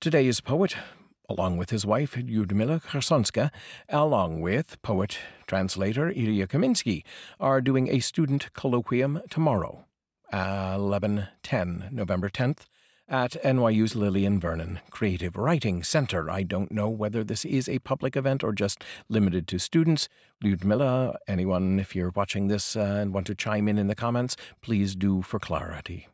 Today's poet, along with his wife Lyudmila Khersonska, along with poet translator Ilya Kaminsky, are doing a student colloquium tomorrow, 11:10, November 10th, at NYU's Lillian Vernon Creative Writing Center. I don't know whether this is a public event or just limited to students. Lyudmila, anyone, if you're watching this uh, and want to chime in in the comments, please do for clarity.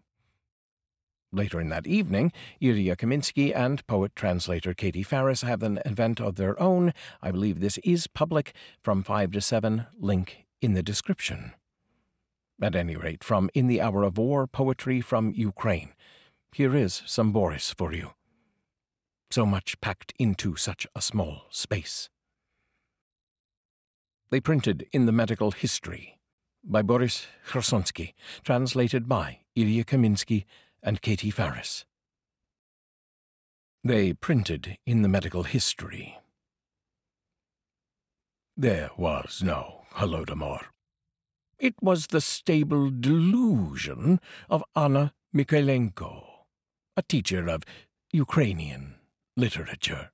Later in that evening, Ilya Kaminsky and poet-translator Katie Farris have an event of their own. I believe this is public, from 5 to 7, link in the description. At any rate, from In the Hour of War, poetry from Ukraine. Here is some Boris for you. So much packed into such a small space. They printed in the Medical History by Boris Khersonsky, translated by Ilya Kaminsky and Katie Farris. They printed in the medical history. There was no Holodomor. It was the stable delusion of Anna Mikhailenko, a teacher of Ukrainian literature.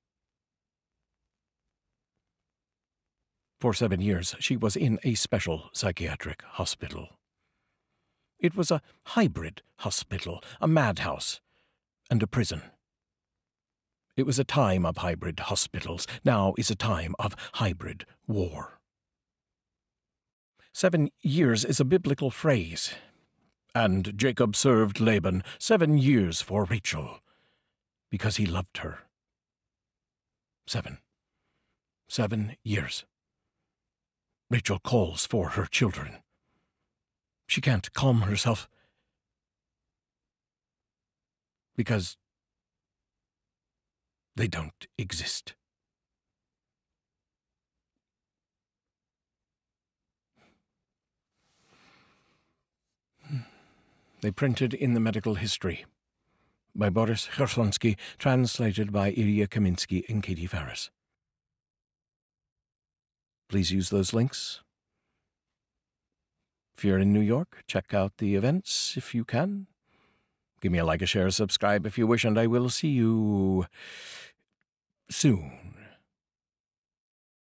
For seven years, she was in a special psychiatric hospital. It was a hybrid hospital, a madhouse, and a prison. It was a time of hybrid hospitals. Now is a time of hybrid war. Seven years is a biblical phrase. And Jacob served Laban seven years for Rachel, because he loved her. Seven. Seven years. Rachel calls for her children. She can't calm herself. Because they don't exist. They printed in the medical history by Boris Khersonsky, translated by Ilya Kaminsky and Katie Farris. Please use those links if you're in New York, check out the events if you can. Give me a like, a share, a subscribe if you wish, and I will see you soon.